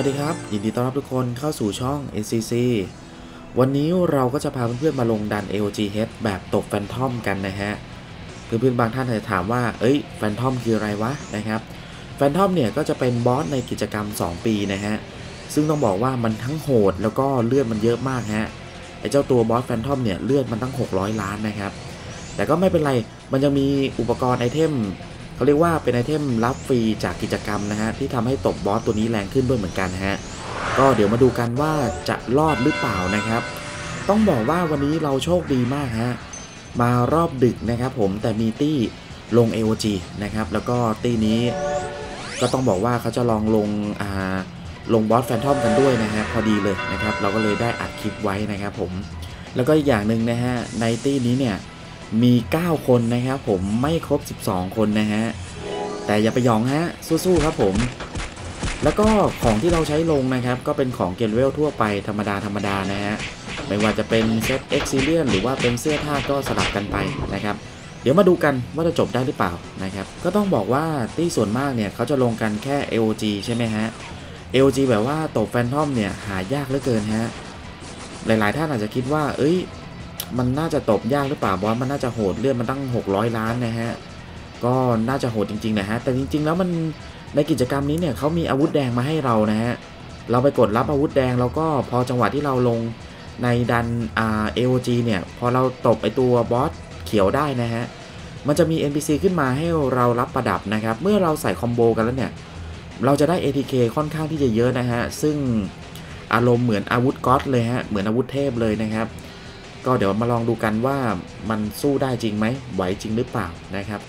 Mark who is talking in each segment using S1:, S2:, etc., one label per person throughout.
S1: สวัสดีครับ ยินดีต้อนรับทุกคนเข้าสู่ช่อง NCC วันนี้เราก็จะพาเพื่อนๆมาลงดัน AOG Hard แบบตบ Phantom กันนะฮะ เพื่อนๆบางท่านอาจจะถามว่า เอ้ย Phantom คืออะไรวะนะครับ Phantom เนี่ยก็จะเป็นบอสในกิจกรรม 2 ปีนะฮะ ซึ่งต้องบอกว่ามันทั้งโหดแล้วก็เลือดมันเยอะมากฮะ ไอเจ้าตัวบอส Phantom เนี่ยเลือดมันตั้ง 600 ล้านนะครับ แต่ก็ไม่เป็นไร มันยังมีอุปกรณ์ไอเทม เขาเรียกว่าเป็นไอเทมรับฟรีจากกิจกรรมนะฮะที่ทำให้ตบบอสตัวนี้แรงขึ้นด้วยเหมือนกันฮะก็เดี๋ยวมาดูกันว่าจะรอดหรือเปล่านะครับ ต้องบอกว่าวันนี้เราโชคดีมากฮะมารอบดึกนะครับผมแต่มีตี้ลง AOG นะครับแล้วก็ตี้นี้ก็ต้องบอกว่าเขาจะลองลงอ่าลงบอส Phantom กันด้วยนะฮะพอดีเลยนะครับ เราก็เลยได้อัดคลิปไว้นะครับผมแล้วก็อีกอย่างหนึ่งนะฮะในตี้นี้เนี่ย มี 9 คนนะครับผมไม่ครบ 12 คนนะฮะ แต่อย่าไปหยองฮะ สู้ๆครับผม แล้วก็ของที่เราใช้ลงนะครับ ก็เป็นของ general ทั่วไปธรรมดาธรรมดานะฮะ ไม่ว่าจะเป็นเซต Excelion หรือว่าเป็นเสื้อผ้าก็สลับกันไปนะครับ เดี๋ยวมาดูกันว่าจะจบได้หรือเปล่านะครับ ก็ต้องบอกว่าที่ส่วนมากเนี่ยเขาจะลงกันแค่ AOG ใช่ไหมฮะ AOG แบบว่าตบ Phantom เนี่ยหายากเหลือเกินฮะ หลายๆท่านอาจจะคิดว่า เอ้ย มันน่าจะตบยากหรือเปล่าบอสมันน่าจะโหดเลือดมันตั้ง 600 ล้านนะฮะก็น่าจะโหดจริงๆนะฮะแต่จริง ๆ แล้วมันในกิจกรรมนี้เนี่ยเขามีอาวุธแดงมาให้เรานะฮะเราไปกดรับอาวุธแดงแล้วก็พอจังหวะที่เราลงในดันอ่า AOG เนี่ยพอเราตบไอตัวบอสเขียวได้นะฮะมันจะมี NPC ขึ้นมาให้เรารับประดับนะครับ เมื่อเราใส่คอมโบกันแล้วเนี่ย เราจะได้ ATK ค่อนข้างที่จะเยอะนะฮะ ซึ่งอารมณ์เหมือนอาวุธก๊อตเลยฮะ เหมือนอาวุธเทพเลยนะครับ ก็เดี๋ยวมาลองดูกันว่ามันสู้ได้จริงไหมไหวจริงหรือเปล่านะครับ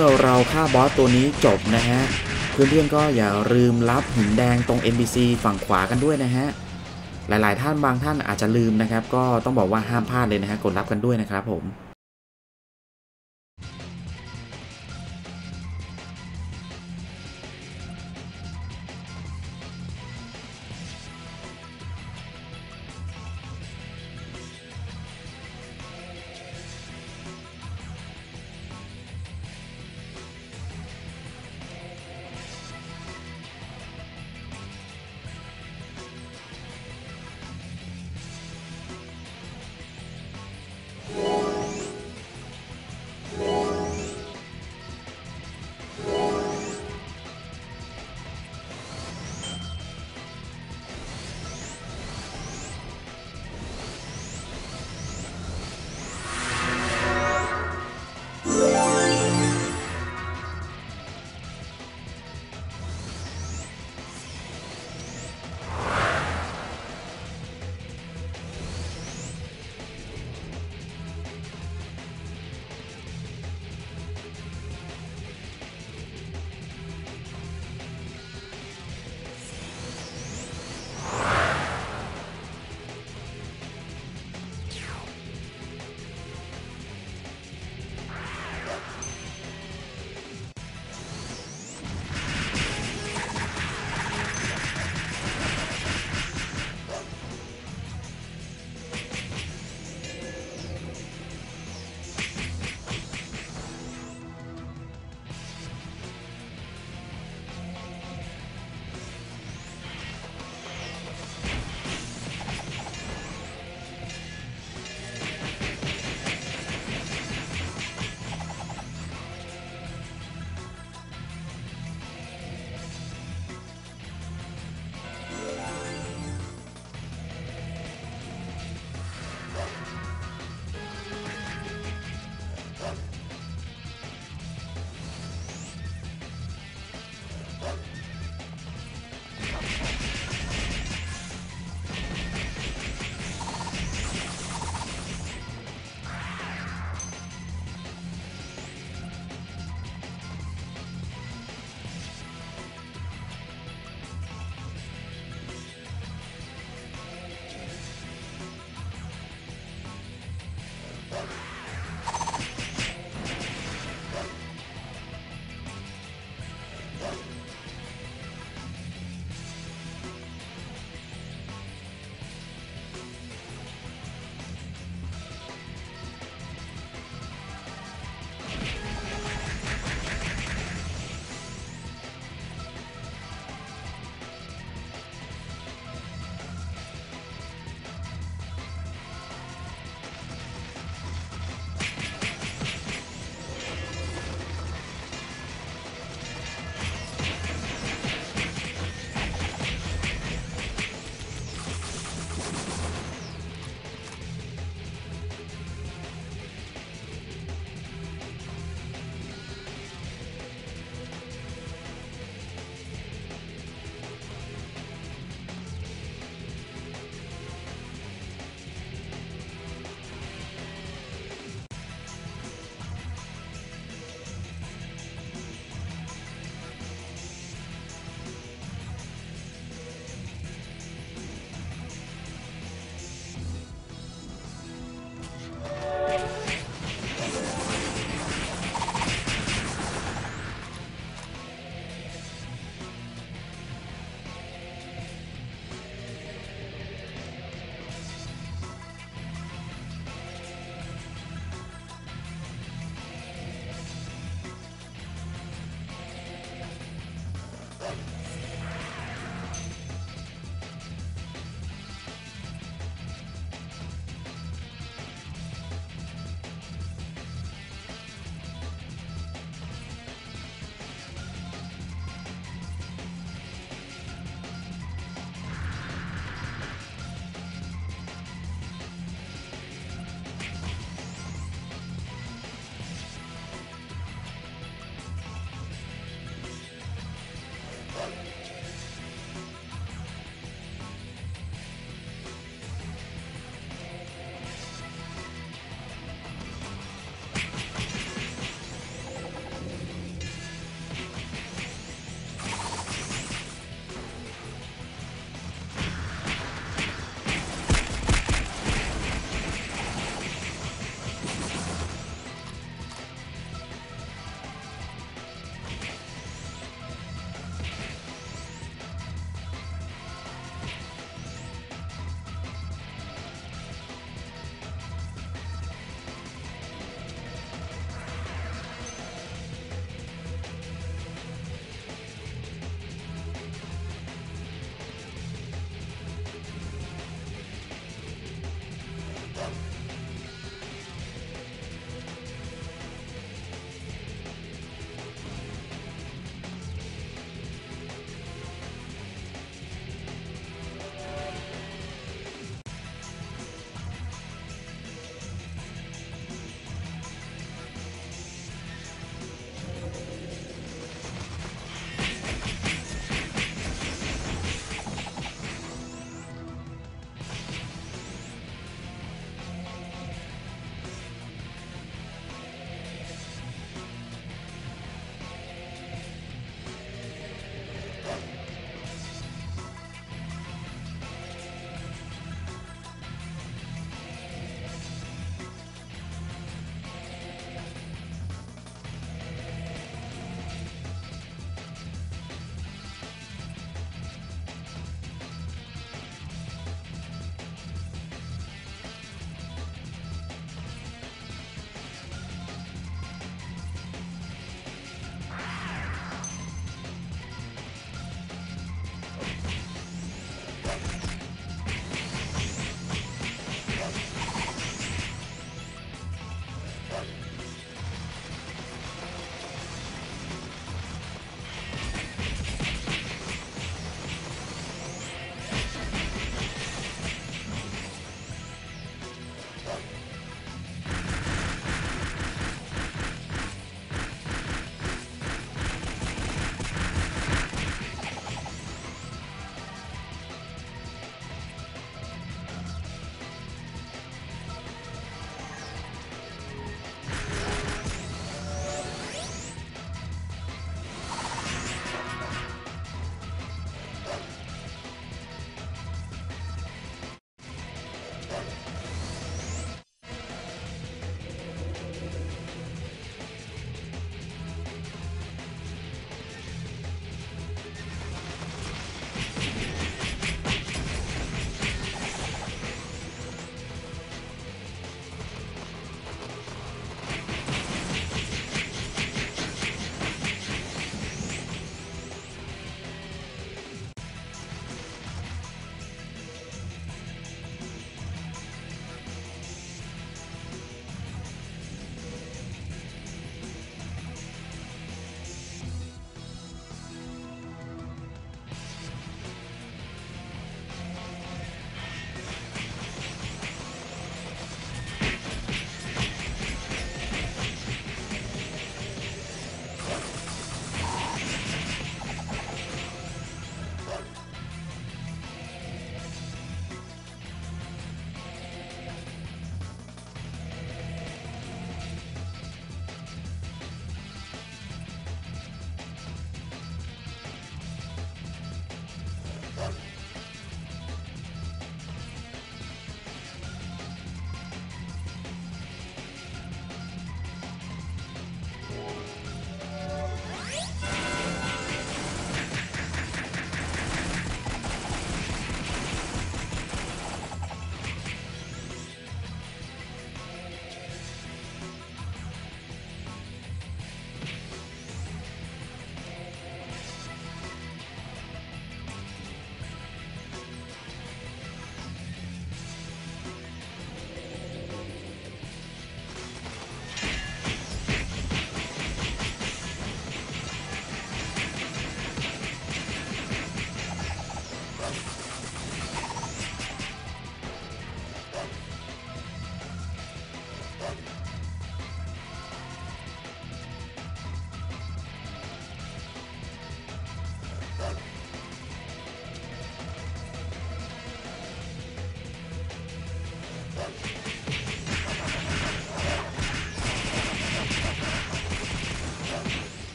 S1: อ่าเมื่อเราฆ่าบอสตัวนี้จบนะฮะเพื่อนๆก็อย่าลืมรับหินแดงตรง NPC ฝั่งขวากันด้วยนะฮะหลายๆท่านบางท่านอาจจะลืมนะครับ ก็ต้องบอกว่าห้ามพลาดเลยนะฮะกดรับกันด้วยนะครับผม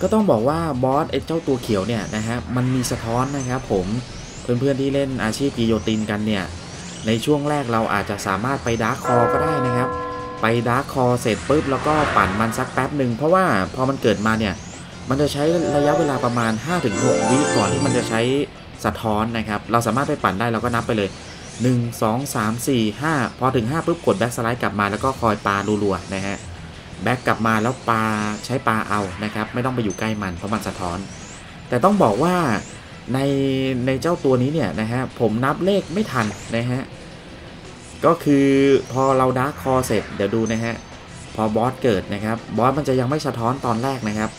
S1: ก็ต้องบอกว่าบอสไอ้เจ้าตัวเขียวเนี่ยนะฮะมันมีสะท้อนนะครับผมเพื่อนๆที่เล่นอาชีพ Guillotine กันเนี่ยในช่วงแรกเราอาจจะสามารถไป Dark Claw ก็ได้นะครับ ไป Dark Claw เสร็จปุ๊บแล้วก็ปั่นมันสักแป๊บหนึ่งเพราะว่าพอมันเกิดมาเนี่ยมันจะใช้ระยะเวลาประมาณ 5-6 วิก่อนที่มันจะใช้สะท้อนนะครับ เราสามารถไปปั่นได้เราก็นับไปเลย 1 2 3 4 5 พอถึง 5ปุ๊บกด Back Slide กลับมาแล้วก็คอยปารัวๆนะฮะ back กลับมาแล้วปาใช้ปาเอานะครับ ไม่ต้องไปอยู่ใกล้มันเพราะมันสะท้อน แต่ต้องบอกว่าในในเจ้าตัวนี้เนี่ยนะฮะผมนับเลขไม่ทันนะฮะก็คือพอเรา Dark Claw เสร็จเดี๋ยวดูนะฮะพอบอสเกิดนะครับบอสมันจะยังไม่สะท้อนตอนแรกนะครับ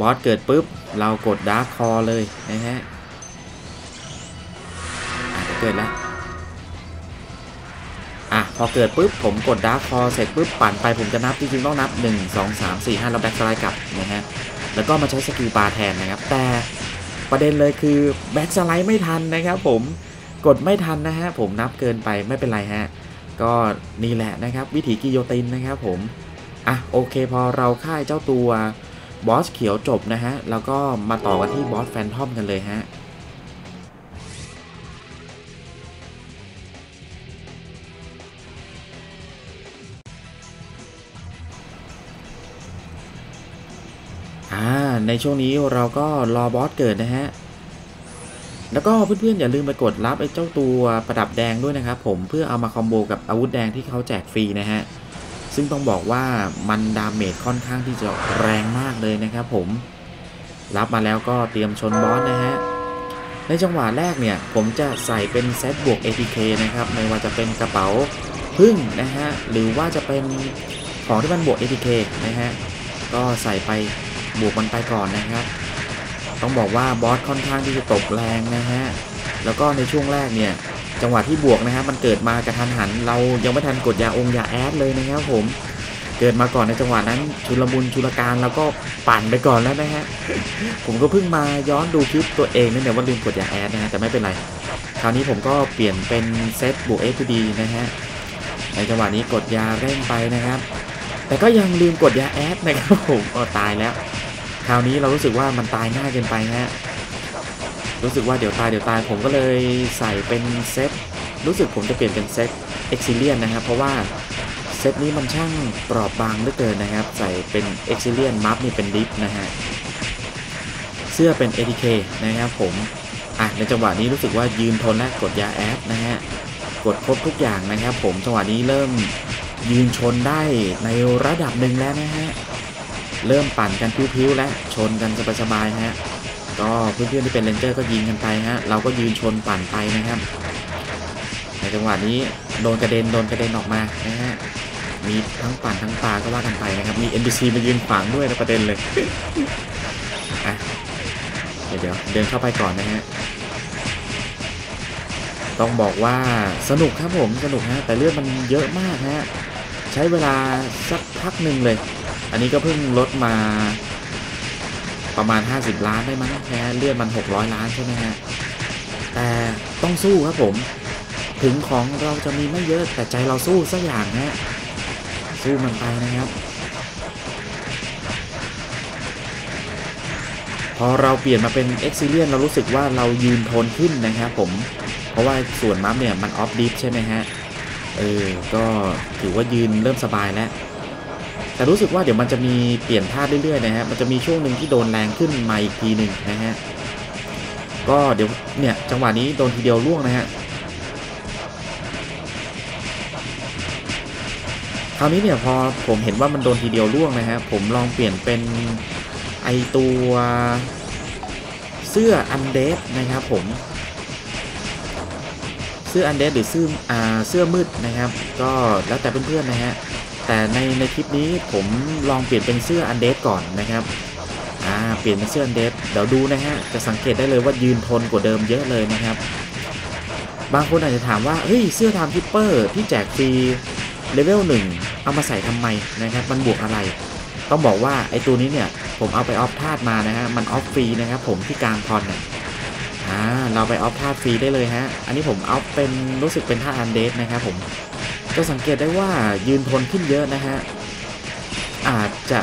S1: บอสเกิดปุ๊บ เรากด Dark Claw เลยนะฮะเกิดแล้ว พอเกิดปุ๊บผมกด Dark Claw เสร็จปุ๊บปั่นไปผมจะนับจริงๆต้องนับ 1 2 3 4 5 แล้ว Back Slide กลับนะฮะแล้วก็มาใช้ skill ปาแทนนะครับ แต่ประเด็นเลยคือ Back Slide ไม่ทันนะครับผมกดไม่ทันนะฮะผมนับเกินไปไม่เป็นไรฮะก็นี่แหละนะครับวิถีกิโยตินนะครับผมอะโอเคพอเราเคลียร์เจ้าตัวบอสเขียวจบนะฮะแล้วก็มาต่อกันที่บอส Phantom กันเลยฮะ ในช่วงนี้เราก็รอบอสเกิดนะฮะ แล้วก็เพื่อนๆอย่าลืมไปกดรับไอ้เจ้าตัวประดับแดงด้วยนะครับผมเพื่อเอามา combo กับอาวุธแดงที่เขาแจกฟรีนะฮะ ซึ่งต้องบอกว่ามัน damage ค่อนข้างที่จะแรงมากเลยนะครับผม รับมาแล้วก็เตรียมชนบอสนะฮะ ในจังหวะแรกเนี่ยผมจะใส่เป็นเซตบวก ATK นะครับไม่ว่าจะเป็นกระเป๋าผึ้งนะฮะหรือว่าจะเป็นของที่มันบวก ATK นะฮะก็ใส่ไป บวกมันไปก่อนนะครับ ต้องบอกว่าบอสค่อนข้างที่จะตบแรงนะฮะ แล้วก็ในช่วงแรกเนี่ย จังหวะที่บวกนะฮะมันเกิดมากะทันหัน เรายังไม่ทันกดยาองยาแอดเลยนะครับผม เกิดมาก่อนในจังหวะนั้นชุลมุนชุลการแล้วก็ปั่นไปก่อนแล้วนะฮะ ผมก็เพิ่งมาย้อนดูคลิปตัวเองนั่เนี่ยว่าลืมกดยาแอดนะฮะแต่ไม่เป็นไร คราวนี้ผมก็เปลี่ยนเป็นเซตบวกเอฟดีนะฮะ ในจังหวะนี้กดยาเร่งไปนะครับแต่ก็ยังลืมกดยาแอดนะครับผมก็ตายแล้ว คราวนี้เรารู้สึกว่ามันตายง่ายเกินไปฮะรู้สึกว่าเดี๋ยวตายเดี๋ยวตายผมก็เลยใส่เป็นเซตรู้สึกผมจะเปลี่ยนเป็นเซต Excelion นะครับเพราะว่าเซตนี้มันช่างเปราะบางเหลือเกินนะครับ ใส่เป็น Excelion muff นี่เป็น DEF นะฮะเสื้อเป็น ATK นะครับผมอะในจังหวะนี้รู้สึกว่ายืนทนและกดยาแอดนะฮะกดครบทุกอย่างนะครับผมจังหวะนี้เริ่มยืนชนได้ในระดับหนึ่งแล้วนะฮะ เริ่มปั่นกันพิ้วๆและชนกันสบายๆฮะก็เพื่อนๆที่เป็นเลนเจอร์ก็ยิงกันไปฮะเราก็ยืนชนปั่นไปนะครับ ในจังหวะนี้โดนกระเด็นโดนกระเด็นออกมานะฮะมีทั้งปั่นทั้งปลาก็ว่ากันไปนะครับมี NPC มายืนขวางด้วยนะประเด็นเลยอะเดี๋ยวเดี๋ยวเดินเข้าไปก่อนนะฮะต้องบอกว่าสนุกครับผมสนุกฮะแต่เลือดมันเยอะมากฮะใช้เวลาสักพักหนึ่งเลย อันนี้ก็เพิ่งลดมาประมาณ 50 ล้านได้มั้งนะฮะเลือดมัน 600 ล้านใช่ไหมฮะ แต่ต้องสู้ครับผม ถึงของเราจะมีไม่เยอะแต่ใจเราสู้สักอย่างฮะสู้มันไปนะครับ พอเราเปลี่ยนมาเป็นเอ็กซิเลียนเรารู้สึกว่าเรายืนทนขึ้นนะครับผม เพราะว่าส่วนมัฟเนี่ยมันออฟดิฟใช่ไหมฮะ เออ ก็ถือว่ายืนเริ่มสบายแล้ว แต่รู้สึกว่าเดี๋ยวมันจะมีเปลี่ยนท่าเรื่อยๆนะฮะมันจะมีช่วงหนึ่งที่โดนแรงขึ้นมาอีกทีหนึ่งนะฮะก็เดี๋ยวเนี่ยจังหวะนี้โดนทีเดียวล่วงนะฮะคราวนี้เนี่ยพอผมเห็นว่ามันโดนทีเดียวล่วงนะฮะผมลองเปลี่ยนเป็นไอตัวเสื้ออันเดสนะครับผมเสื้อ Undead หรือเสื้ออ่าเสื้อมืดนะครับ ก็แล้วแต่เพื่อนๆนะฮะ แต่ในในคลิปนี้ผมลองเปลี่ยนเป็นเสื้อ Undead ก่อนนะครับอ่าเปลี่ยนเป็นเสื้อ Undead เดี๋ยวดูนะฮะจะสังเกตได้เลยว่ายืนทนกว่าเดิมเยอะเลยนะครับ บางคนอาจจะถามว่าเฮ้ยเสื้อ Time Keeper ที่แจกฟรีเลเวลหนึ่งเอามาใส่ทำไมนะครับมันบวกอะไร ต้องบอกว่าไอ้ตัวนี้เนี่ยผมเอาไป opt ธาตุมานะฮะมัน opt ฟรีนะครับผมที่กลางพรอนเนี่ยอ่าเราไปออฟธาตุฟรีได้เลยฮะอันนี้ผมออฟเป็นรู้สึกเป็นธาตุอันเดสนะครับผม จะสังเกตได้ว่ายืนทนขึ้นเยอะนะฮะ อาจจะ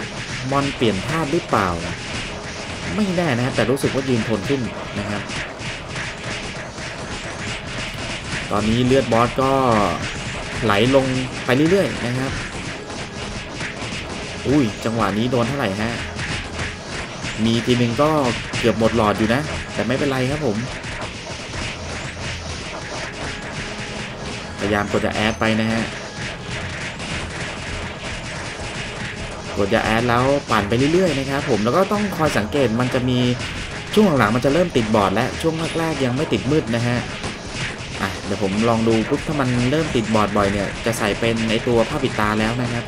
S1: มอนเปลี่ยนธาตุหรือเปล่าไม่แน่นะฮะแต่รู้สึกว่ายืนทนขึ้นนะครับตอนนี้เลือดบอสก็ไหลลงไปเรื่อยๆนะครับ อุ้ยจังหวะนี้โดนเท่าไหร่ฮะ มีทีหนึ่งก็เกือบหมดหลอดอยู่นะ แต่ไม่เป็นไรครับผม พยายามกดจะแอดไปนะฮะกดจะแอดแล้วปั่นไปเรื่อยๆนะครับผมแล้วก็ต้องคอยสังเกตมันจะมีช่วงหลังๆมันจะเริ่มติดบอร์ดแล้วช่วงแรกๆยังไม่ติดมืดนะฮะอะเดี๋ยวผมลองดูปุ๊บถ้ามันเริ่มติดบอร์ดบ่อยเนี่ยจะใส่เป็นในตัวผ้าปิดตาแล้วนะครับ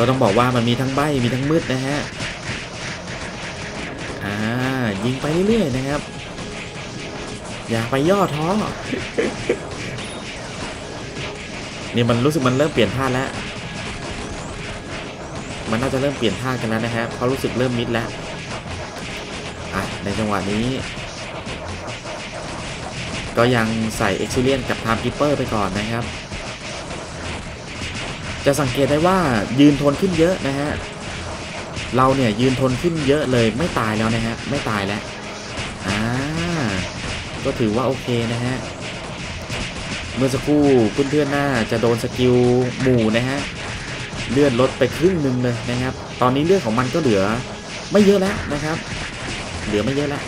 S1: ก็ต้องบอกว่ามันมีทั้งใบมีทั้งมืดนะฮะอ่ายิงไปเรื่อยๆนะครับ อย่าไปย่อท้อนี่มันรู้สึกมันเริ่มเปลี่ยนท่าแล้ว มันน่าจะเริ่มเปลี่ยนท่ากันแล้วนะฮะเพราะรู้สึกเริ่มมิดแล้วอะในจังหวะนี้ ก็ยังใส่ Excelion กับ Time Keeper ไปก่อนนะครับ จะสังเกตได้ว่ายืนทนขึ้นเยอะนะฮะ เราเนี่ยยืนทนขึ้นเยอะเลยไม่ตายแล้วนะฮะ ไม่ตายแล้วอ่าก็ถือว่าโอเคนะฮะ เมื่อสักครู่เพื่อนๆน่าจะโดนสกิลหมู่นะฮะ เลื่อดลดไปครึ่งหนึ่งเลยนะครับ ตอนนี้เลือดของมันก็เหลือไม่เยอะแล้วนะครับ เหลือไม่เยอะแล้ว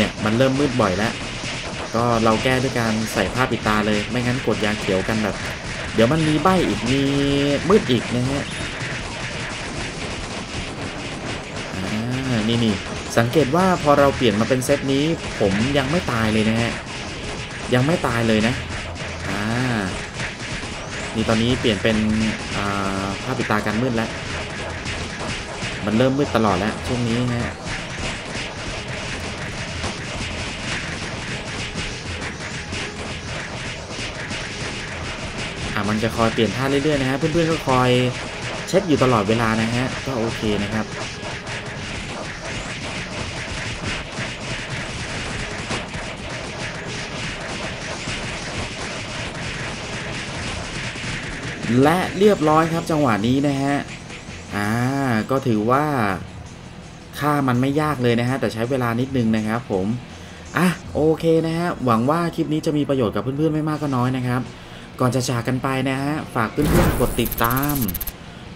S1: เนี่ยมันเริ่มมืดบ่อยแล้ว ก็เราแก้ด้วยการใส่ผ้าปิดตาเลย ไม่งั้นกดยาเขียวกันแบบ เดี๋ยวมันมีใบอีกมีมืดอีกนะฮะอ่านี่นี่สังเกตว่าพอเราเปลี่ยนมาเป็นเซตนี้ ผมยังไม่ตายเลยนะฮะยังไม่ตายเลยนะอ่านี่ตอนนี้เปลี่ยนเป็นอ่าผ้าปิดตากันมืดแล้ว มันเริ่มมืดตลอดแล้วช่วงนี้ฮะ มันจะคอยเปลี่ยนท่าเรื่อยๆนะฮะเพื่อนๆก็คอยเช็คอยู่ตลอดเวลานะฮะก็โอเคนะครับและเรียบร้อยครับจังหวะนี้นะฮะ อ่า ก็ถือว่าค่ามันไม่ยากเลยนะฮะ แต่ใช้เวลานิดนึงนะครับผม อะ โอเคนะฮะ หวังว่าคลิปนี้จะมีประโยชน์กับเพื่อนๆไม่มากก็น้อยนะครับ ก่อนจะจากกันไปนะฮะ ฝากเพื่อนๆกดติดตาม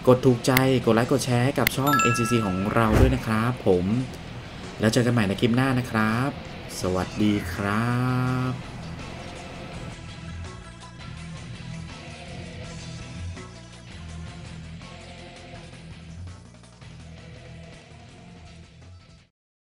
S1: กดถูกใจ กดไลค์ กดแชร์ให้กับช่อง NCC ของเราด้วยนะครับผม แล้วเจอกันใหม่ในคลิปหน้านะครับ สวัสดีครับ